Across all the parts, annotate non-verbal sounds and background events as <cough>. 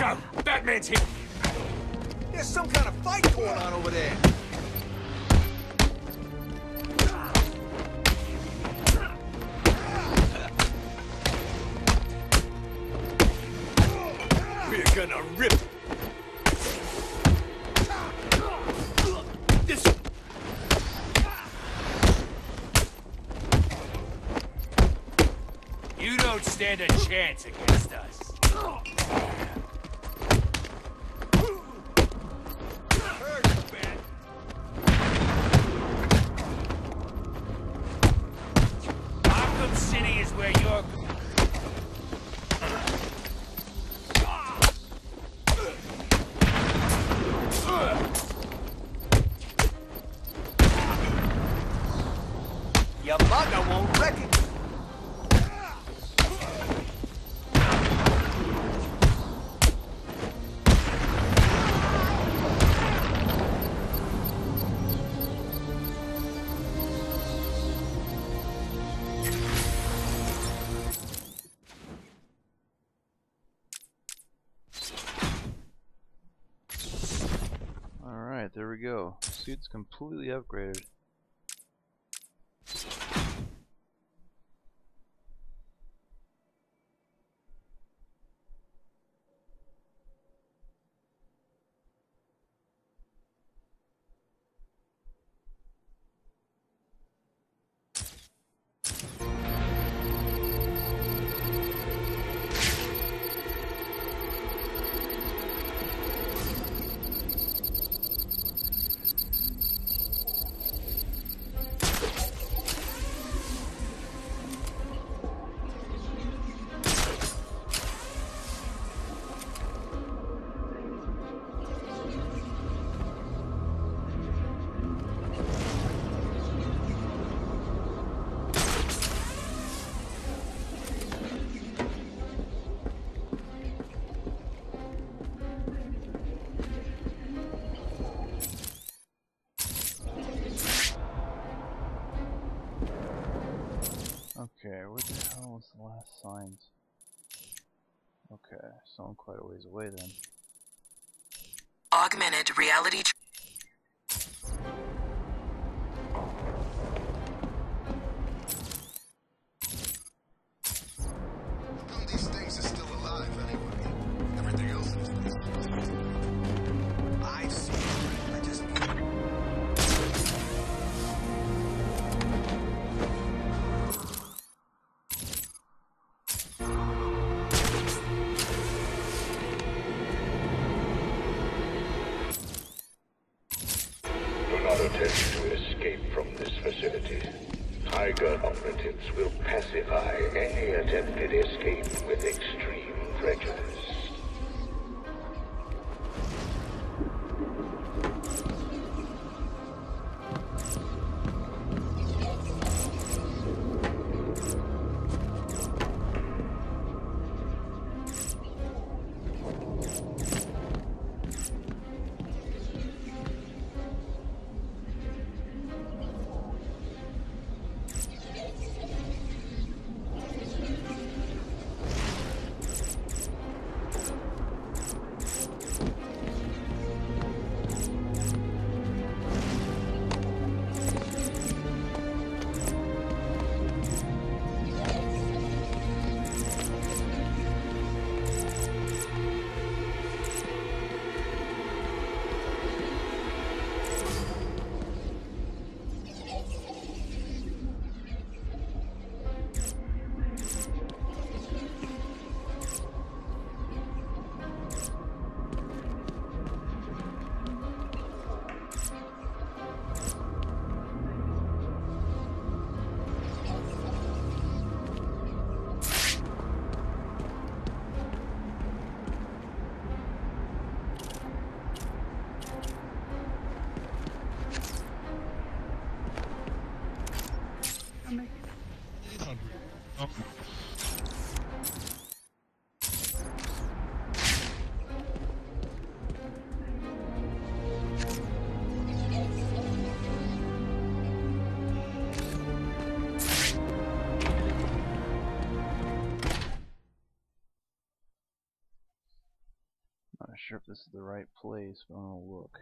Batman's here! There's some kind of fight going on over there. We're gonna rip this. You don't stand a chance against us. Is where. Your Alright, there we go. Suit's completely upgraded. Okay, so I'm quite a ways away then. Augmented reality. TYGER operatives will pacify any attempted escape with extreme prejudice. Not sure if this is the right place, but I'm gonna look.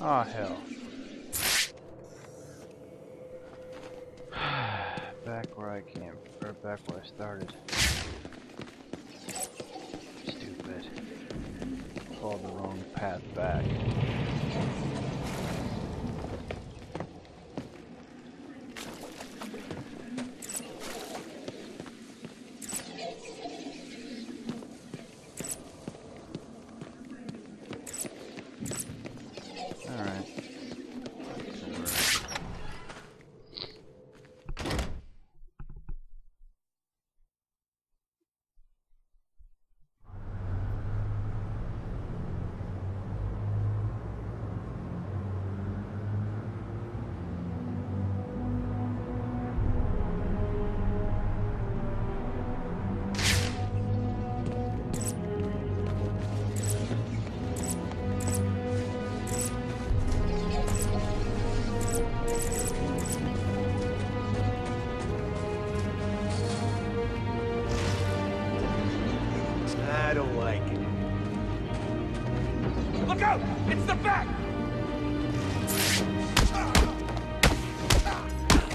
Ah, hell. <sighs> back where I came, or back where I started. Stupid. Followed the wrong path back. I don't like it. Look out! It's the back!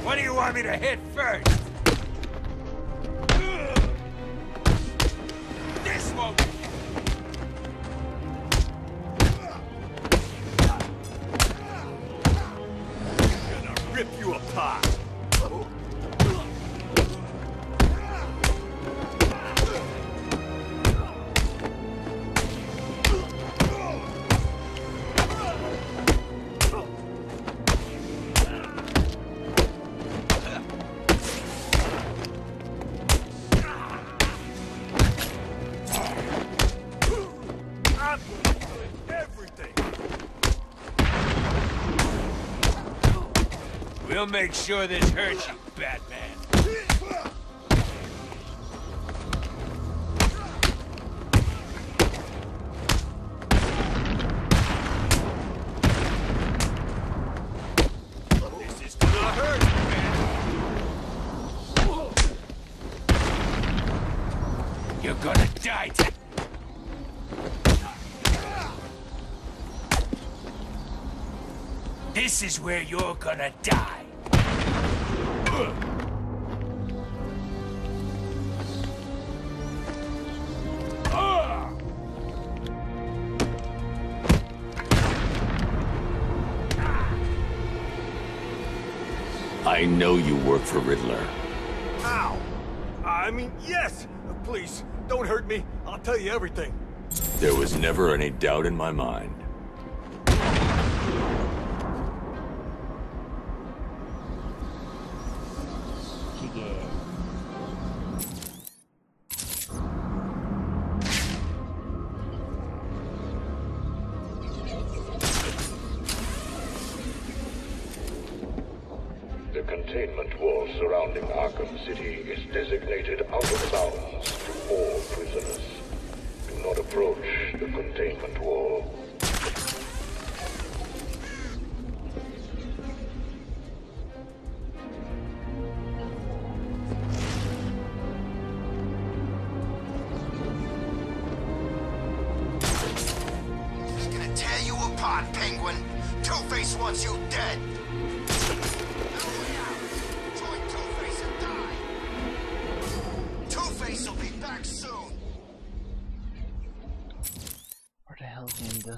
What do you want me to hit first? This won't... Gonna rip you apart. We'll make sure this hurts you, Batman. This is gonna hurt. You're gonna die. This is where you're gonna die. I know you work for Riddler. Ow! I mean, yes! Please, don't hurt me. I'll tell you everything. There was never any doubt in my mind. Containment wall surrounding Arkham City is designated out of bounds to all prisoners. Do not approach the containment wall. Gonna tear you apart, Penguin. Two-Face wants you dead.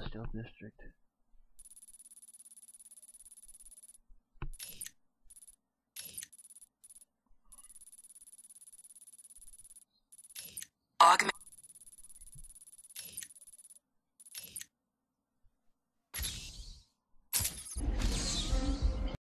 Industrial district? Augment.